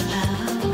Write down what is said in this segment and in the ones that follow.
out.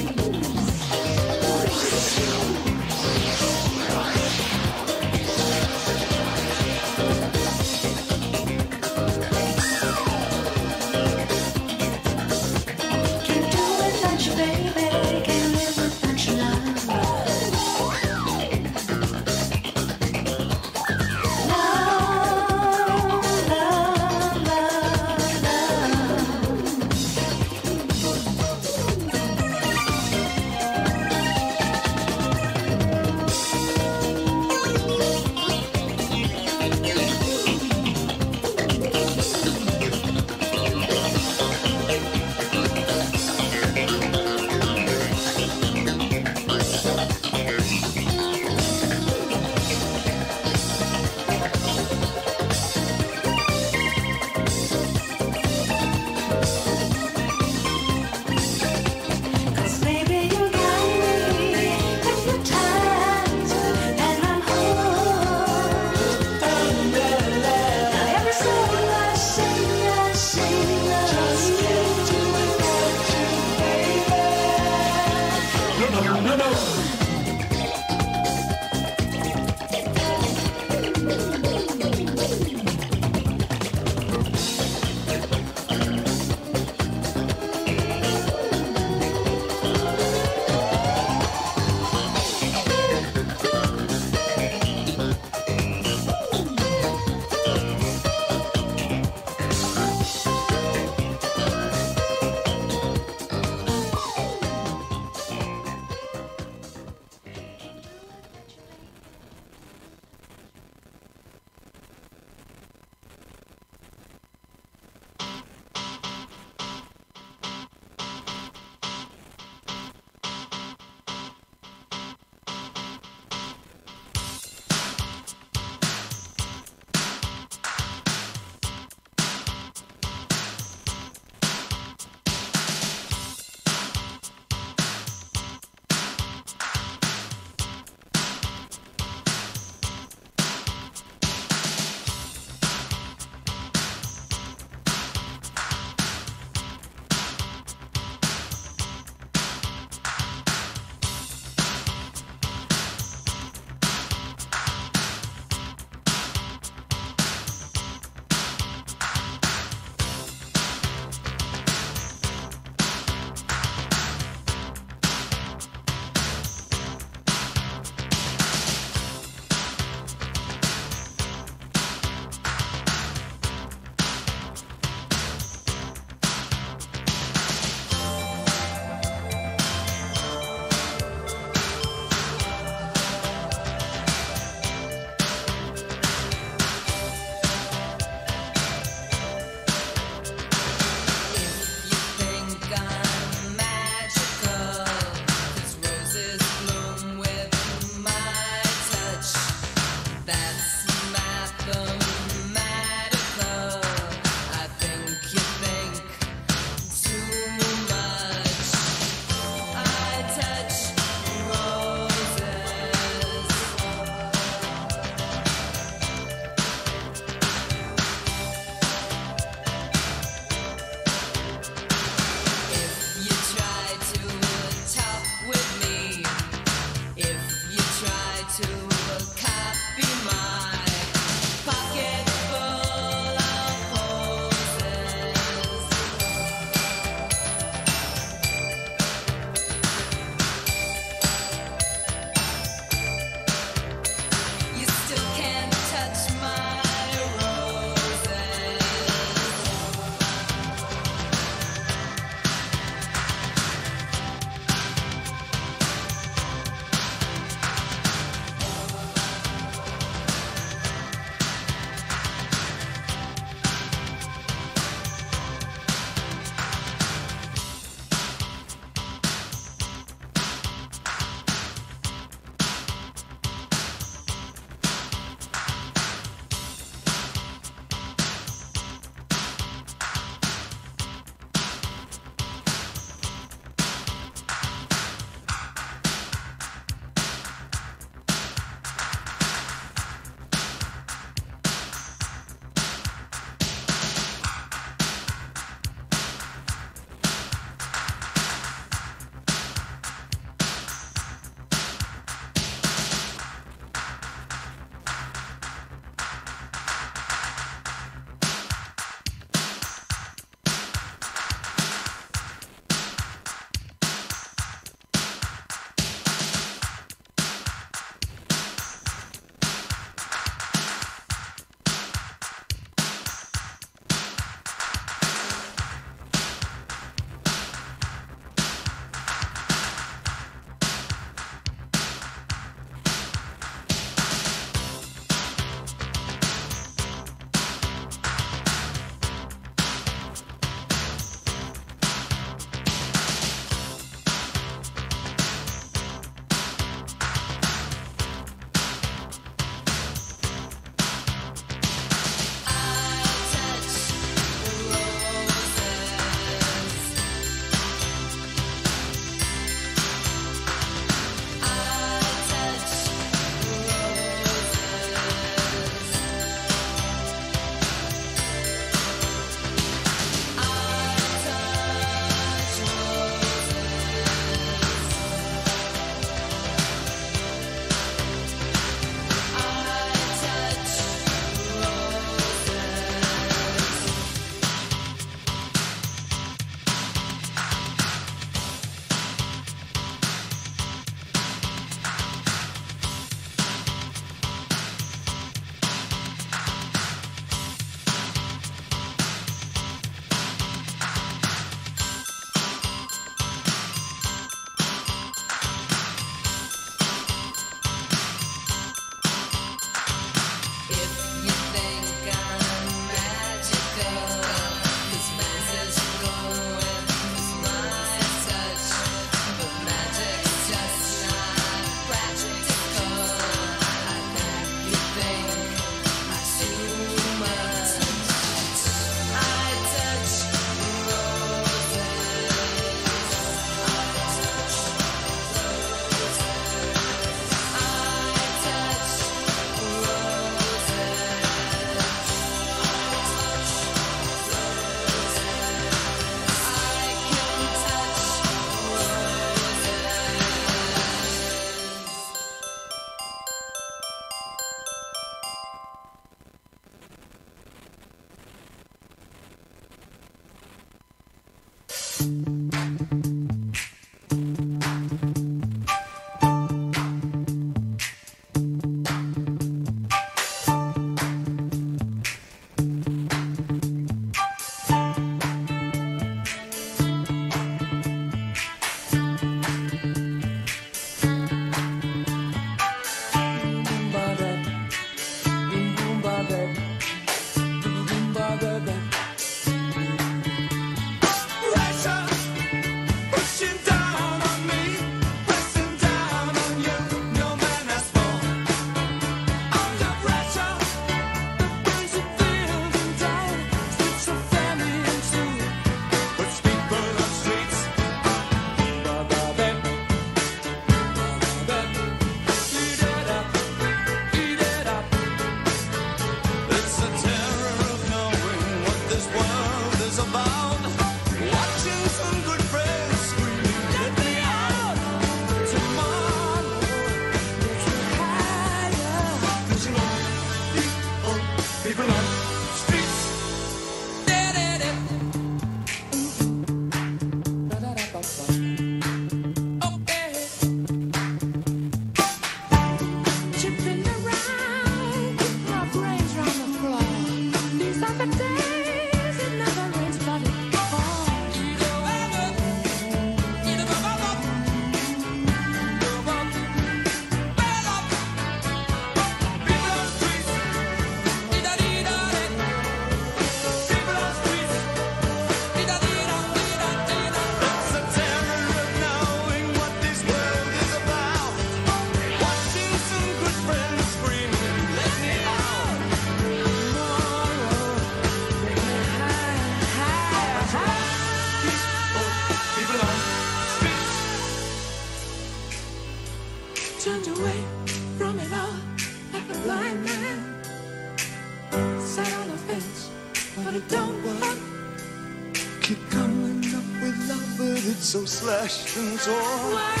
Flesh and torn.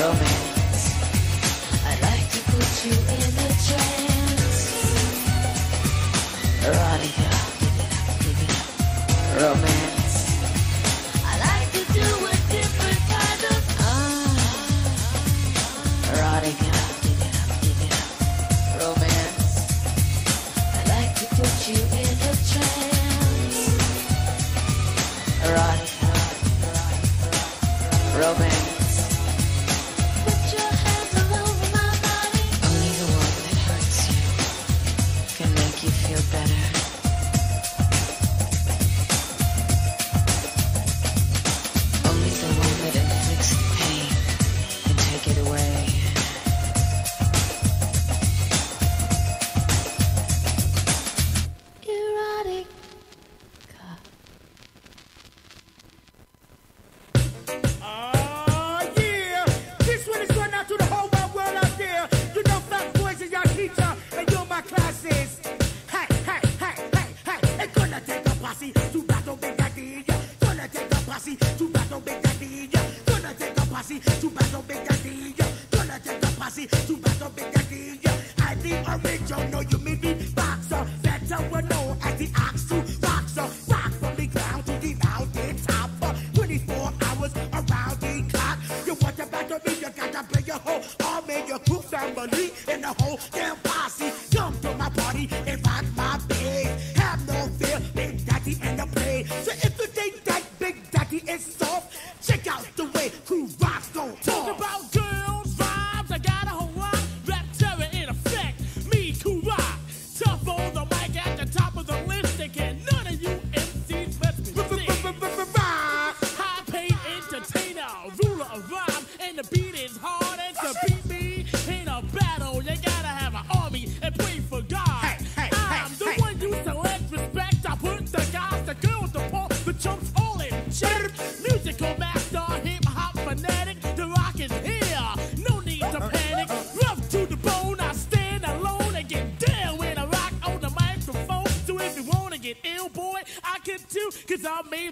love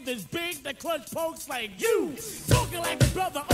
is big that clutch folks like you. Talking like a brother